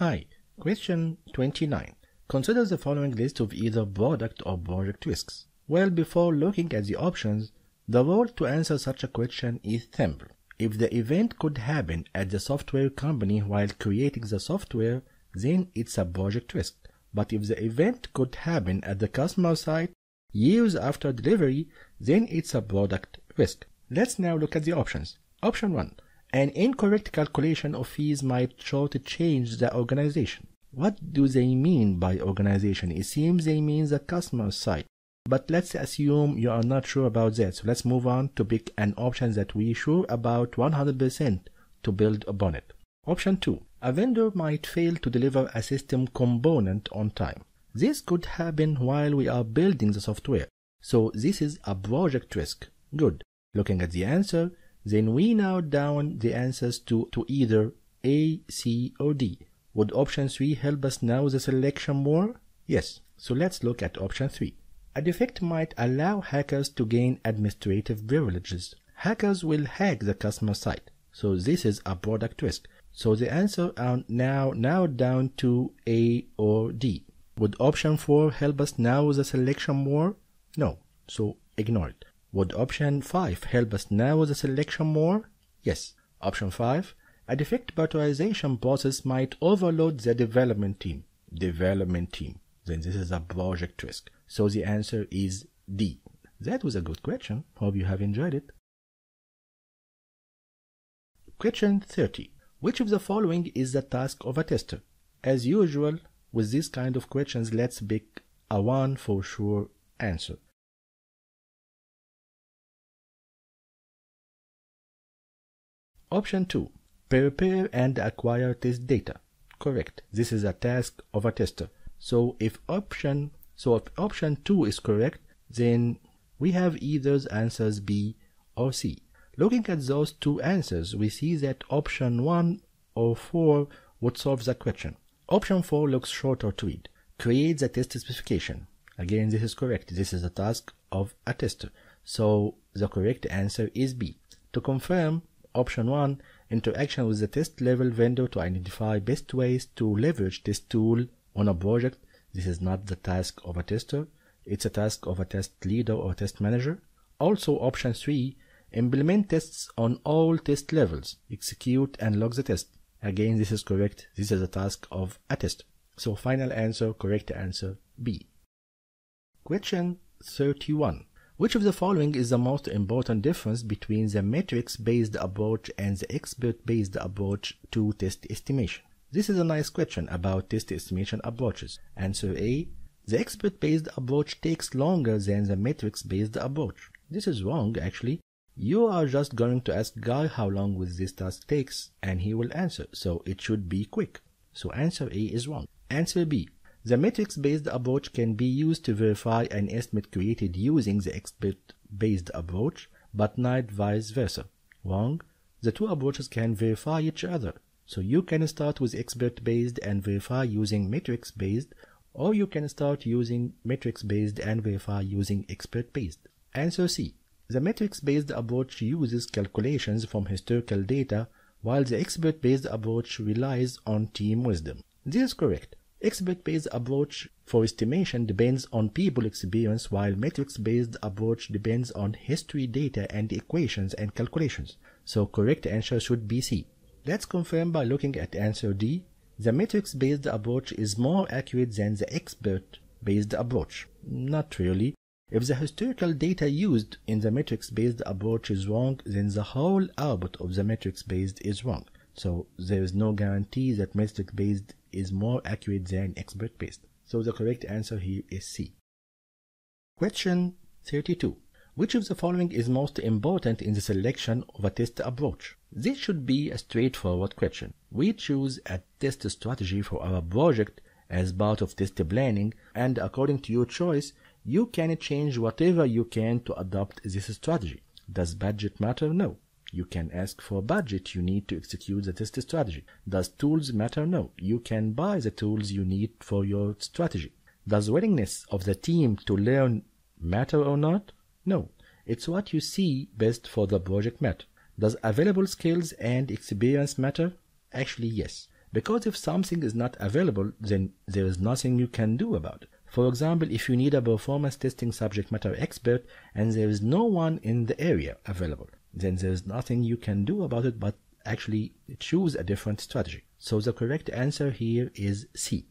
Hi, question 29. Consider the following list of either product or project risks. Well, before looking at the options, the rule to answer such a question is simple. If the event could happen at the software company while creating the software, then it's a project risk. But if the event could happen at the customer site years after delivery, then it's a product risk. Let's now look at the options. Option 1. An incorrect calculation of fees might shortchange the organization. What do they mean by organization? It seems they mean the customer side. But let's assume you are not sure about that. So let's move on to pick an option that we sure about 100% to build upon it. Option 2. A vendor might fail to deliver a system component on time. This could happen while we are building the software. So this is a project risk. Good. Looking at the answer, then we now down the answers to, to either A, C, or D. Would option 3 help us narrow the selection more? Yes. So let's look at option 3. A defect might allow hackers to gain administrative privileges. Hackers will hack the customer site. So this is a product risk. So the answer are now now down to A or D. Would option 4 help us now the selection more? No. So ignore it. Would option 5 help us narrow the selection more? Yes. Option 5. A defect prioritization process might overload the development team. Development team. Then this is a project risk. So the answer is D. That was a good question. Hope you have enjoyed it. Question 30. Which of the following is the task of a tester? As usual, with this kind of questions, let's pick a one for sure answer. Option 2. Prepare and acquire test data. Correct. This is a task of a tester. So if option so if option 2 is correct, then we have either answers B or C. Looking at those two answers, we see that option 1 or 4 would solve the question. Option 4 looks shorter to read. Create the test specification. Again, this is correct. This is a task of a tester. So the correct answer is B. To confirm, option 1, interaction with the test level vendor to identify best ways to leverage this tool on a project this is not the task of a tester. It's a task of a test leader or test manager. Also, option 3, implement tests on all test levels. Execute and log the test. Again, this is correct. This is a task of a test. So final answer, correct answer, B. Question 31. Which of the following is the most important difference between the metrics-based approach and the expert-based approach to test estimation? This is a nice question about test estimation approaches. Answer A. The expert-based approach takes longer than the metrics-based approach. This is wrong, actually. You are just going to ask Guy how long will this task takes, and he will answer, so it should be quick. So answer A is wrong. Answer B. The metrics-based approach can be used to verify an estimate created using the expert-based approach, but not vice versa. Wrong. The two approaches can verify each other. So you can start with expert based and verify using metrics based, or you can start using metrics based and verify using expert based. Answer C. The metrics based approach uses calculations from historical data, while the expert based approach relies on team wisdom. This is correct. Expert based approach for estimation depends on people experience, while metrics based approach depends on history data and equations and calculations. So correct answer should be C. Let's confirm by looking at answer D. The metrics-based approach is more accurate than the expert-based approach. Not really. If the historical data used in the metrics-based approach is wrong, then the whole output of the metrics-based is wrong. So there is no guarantee that metrics-based is more accurate than expert-based. So the correct answer here is C. Question 32. Which of the following is most important in the selection of a test approach? This should be a straightforward question. We choose a test strategy for our project as part of test planning and according to your choice, you can change whatever you can to adopt this strategy. Does budget matter? No. You can ask for a budget you need to execute the test strategy. Does tools matter? No. You can buy the tools you need for your strategy. Does willingness of the team to learn matter or not? No. It's what you see best for the project matter. Does available skills and experience matter? Actually, yes. Because if something is not available, then there is nothing you can do about it. For example, if you need a performance testing subject matter expert and there is no one in the area available, then there is nothing you can do about it but actually choose a different strategy. So the correct answer here is C.